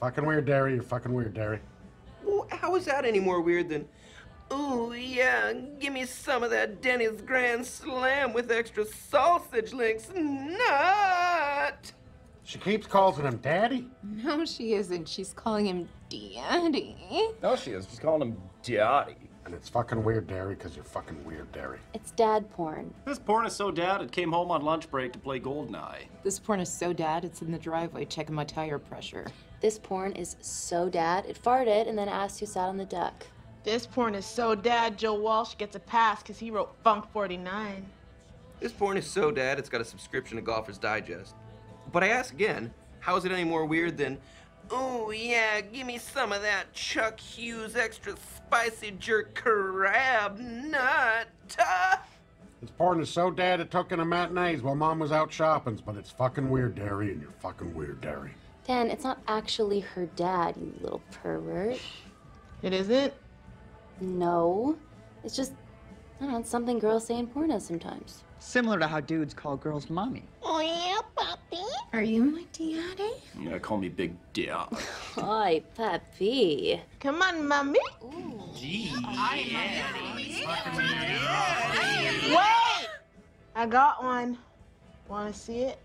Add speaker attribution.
Speaker 1: fucking weird, Derry. You're fucking weird, Derry.
Speaker 2: Well, how is that any more weird than, ooh, yeah, give me some of that Denny's Grand Slam with extra sausage links, nut!
Speaker 1: She keeps calling him daddy.
Speaker 3: No, she isn't. She's calling him Daddy.
Speaker 4: No, she is. She's calling him Daddy.
Speaker 1: And it's fucking weird, Derry, because you're fucking weird, Derry.
Speaker 5: It's dad porn.
Speaker 6: This porn is so dad it came home on lunch break to play Goldeneye.
Speaker 3: This porn is so dad, it's in the driveway checking my tire pressure.
Speaker 5: This porn is so dad. It farted and then asked who sat on the deck.
Speaker 7: This porn is so dad, Joe Walsh gets a pass because he wrote Funk 49.
Speaker 2: This porn is so dad, it's got a subscription to Golfer's Digest. But I ask again, how is it any more weird than, ooh, yeah, give me some of that Chuck Hughes extra spicy jerk crab nut?
Speaker 1: This porn is so dad it took in a matinees while mom was out shopping, but it's fucking weird, Derry, and you're fucking weird, Derry.
Speaker 5: Dan, it's not actually her dad, you little pervert.
Speaker 7: It isn't?
Speaker 5: No. It's just, I don't know, it's something girls say in porno sometimes.
Speaker 8: Similar to how dudes call girls mommy.
Speaker 7: Oh, yeah, puppy.
Speaker 3: Are you my daddy?
Speaker 6: Yeah, call me Big Dad.
Speaker 5: Hi, Pappy.
Speaker 7: Come on, mommy. Wait! I got one. Want to see it?